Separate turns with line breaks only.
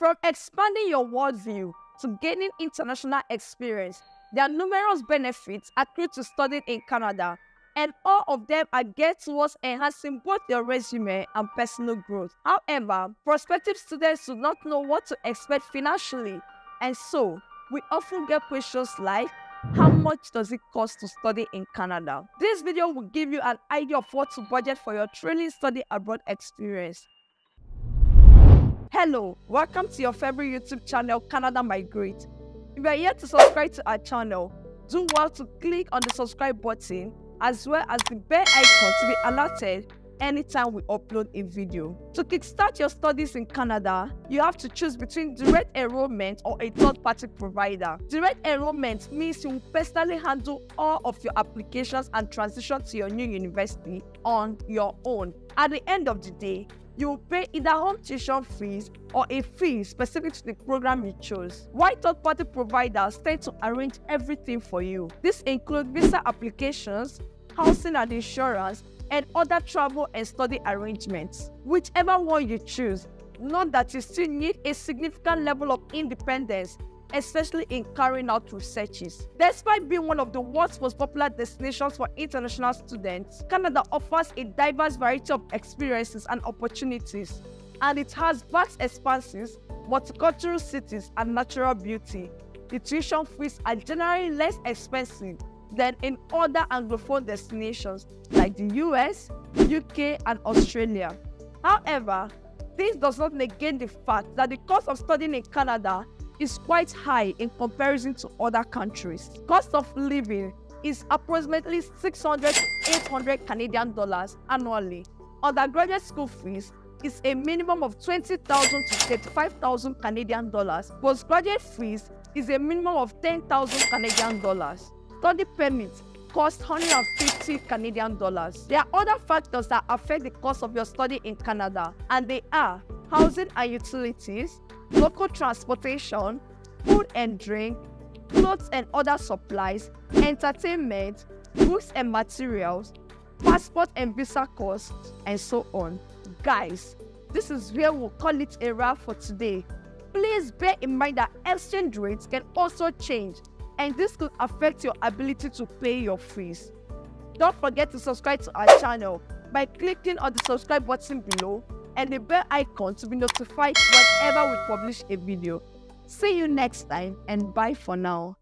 From expanding your worldview to gaining international experience, there are numerous benefits accrued to studying in Canada, and all of them are geared towards enhancing both your resume and personal growth. However, prospective students do not know what to expect financially, and so we often get questions like how much does it cost to study in Canada? This video will give you an idea of what to budget for your training study abroad experience. Hello, welcome to your favorite YouTube channel, Canada Migrate. If you are yet to subscribe to our channel, do well to click on the subscribe button as well as the bell icon to be alerted anytime we upload a video. To kickstart your studies in Canada, you have to choose between direct enrollment or a third-party provider. Direct enrollment means you will personally handle all of your applications and transition to your new university on your own. At the end of the day, you pay either home tuition fees or a fee specific to the program you chose. While third-party providers tend to arrange everything for you. This includes visa applications, housing and insurance, and other travel and study arrangements. Whichever one you choose, note that you still need a significant level of independence, especially in carrying out researches. Despite being one of the world's most popular destinations for international students, Canada offers a diverse variety of experiences and opportunities, and it has vast expanses, multicultural cities, and natural beauty. The tuition fees are generally less expensive than in other Anglophone destinations like the US, UK, and Australia. However, this does not negate the fact that the cost of studying in Canada is quite high in comparison to other countries. Cost of living is approximately 600 to 800 Canadian dollars annually. Undergraduate school fees is a minimum of 20,000 to 35,000 Canadian dollars. Postgraduate fees is a minimum of 10,000 Canadian dollars study permit cost 150 Canadian dollars. There are other factors that affect the cost of your study in Canada, and they are housing and utilities, local transportation, food and drink, clothes and other supplies, entertainment, books and materials, passport and visa costs, and so on. Guys, this is where we'll call it a wrap for today. Please bear in mind that exchange rates can also change and this could affect your ability to pay your fees. Don't forget to subscribe to our channel by clicking on the subscribe button below and the bell icon to be notified whenever we publish a video. See you next time and bye for now.